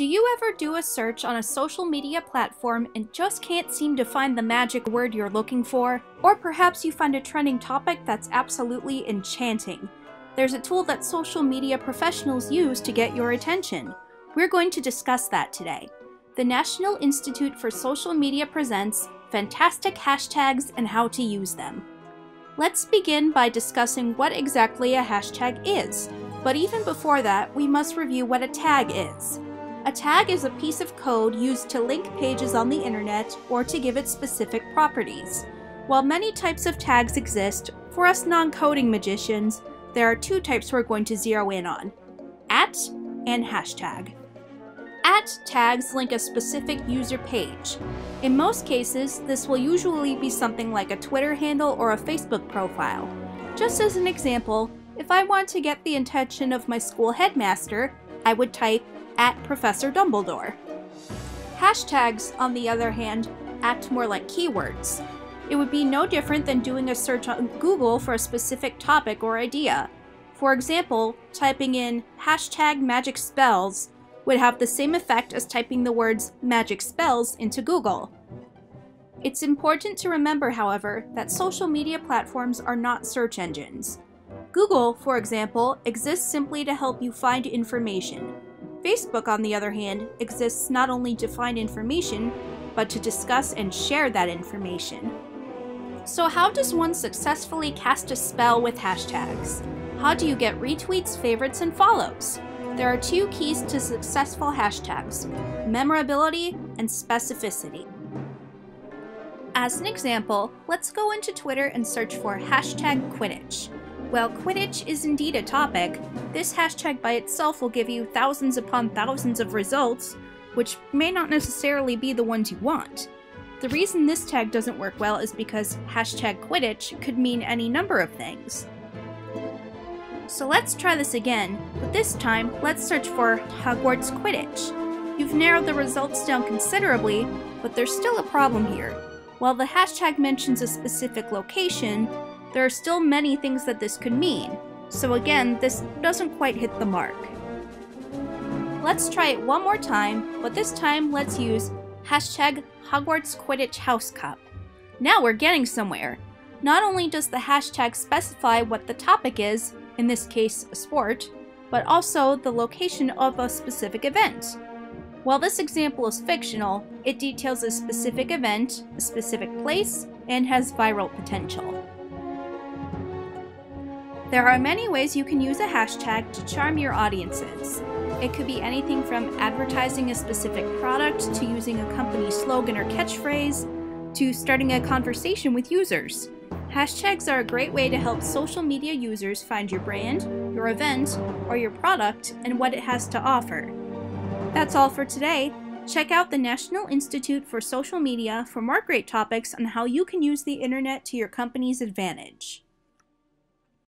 Do you ever do a search on a social media platform and just can't seem to find the magic word you're looking for? Or perhaps you find a trending topic that's absolutely enchanting. There's a tool that social media professionals use to get your attention. We're going to discuss that today. The National Institute for Social Media presents Fantastic Hashtags and How to Use Them. Let's begin by discussing what exactly a hashtag is. But even before that, we must review what a tag is. A tag is a piece of code used to link pages on the internet or to give it specific properties. While many types of tags exist, for us non-coding magicians, there are two types we're going to zero in on. At and hashtag. At tags link a specific user page. In most cases, this will usually be something like a Twitter handle or a Facebook profile. Just as an example, if I want to get the attention of my school headmaster, I would type at Professor Dumbledore. Hashtags, on the other hand, act more like keywords. It would be no different than doing a search on Google for a specific topic or idea. For example, typing in hashtag magic spells would have the same effect as typing the words magic spells into Google. It's important to remember, however, that social media platforms are not search engines. Google, for example, exists simply to help you find information, Facebook, on the other hand, exists not only to find information, but to discuss and share that information. So how does one successfully cast a spell with hashtags? How do you get retweets, favorites, and follows? There are two keys to successful hashtags, memorability and specificity. As an example, let's go into Twitter and search for hashtag Quidditch. While Quidditch is indeed a topic, this hashtag by itself will give you thousands upon thousands of results, which may not necessarily be the ones you want. The reason this tag doesn't work well is because hashtag Quidditch could mean any number of things. So let's try this again, but this time let's search for Hogwarts Quidditch. You've narrowed the results down considerably, but there's still a problem here. While the hashtag mentions a specific location, there are still many things that this could mean, so again, this doesn't quite hit the mark. Let's try it one more time, but this time let's use hashtag Hogwarts Quidditch House Cup. Now we're getting somewhere. Not only does the hashtag specify what the topic is, in this case a sport, but also the location of a specific event. While this example is fictional, it details a specific event, a specific place, and has viral potential. There are many ways you can use a hashtag to charm your audiences. It could be anything from advertising a specific product to using a company slogan or catchphrase to starting a conversation with users. Hashtags are a great way to help social media users find your brand, your event, or your product and what it has to offer. That's all for today. Check out the National Institute for Social Media for more great topics on how you can use the internet to your company's advantage.